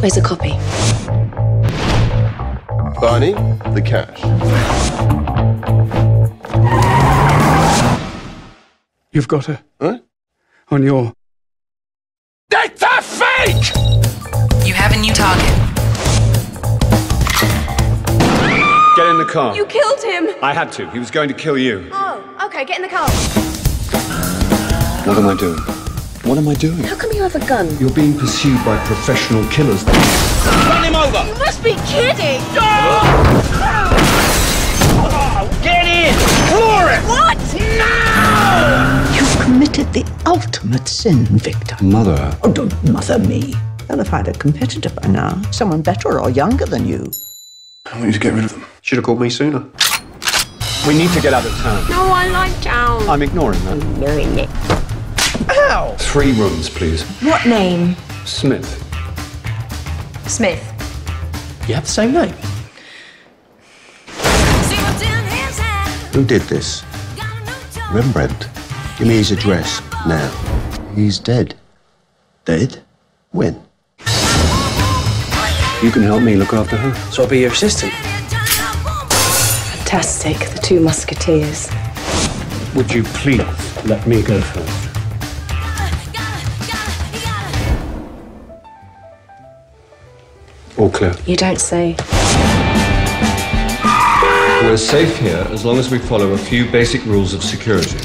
Where's a copy? Barney, the cash. You've got her Huh? on your. It's a fake! You have a new target. Get in the car. You killed him! I had to. He was going to kill you. Oh, okay, get in the car. What am I doing? What am I doing? How come you have a gun? You're being pursued by professional killers. Run him over! You must be kidding! Get in! Floor it! What? No! You've committed the ultimate sin, Victor. Mother. Oh, don't mother me. They'll have had a competitor by now. Someone better or younger than you. I want you to get rid of them. Should have called me sooner. We need to get out of town. No, I like town. I'm ignoring that. Knowing it. Three rooms, please. What name? Smith. Smith. You have the same name. Who did this? Rembrandt. Give me his address now. He's dead. Dead? When? You can help me look after her. So I'll be your assistant. Fantastic. The Two Musketeers. Would you please let me go first? All clear. You don't say. We're safe here as long as we follow a few basic rules of security.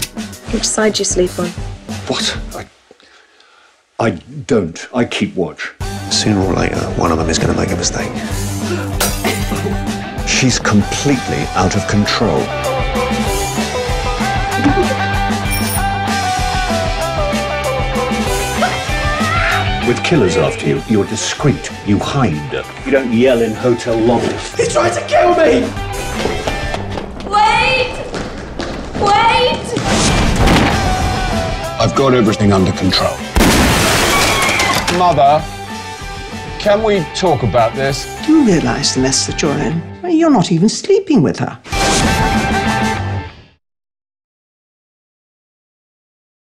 Which side do you sleep on? What? I, I don't. I keep watch. Sooner or later, one of them is going to make a mistake. She's completely out of control. With killers after you, you're discreet. You hide. You don't yell in hotel lobbies. He's trying to kill me! Wait! Wait! I've got everything under control. Mother, can we talk about this? Do you realize the mess that you're in? You're not even sleeping with her.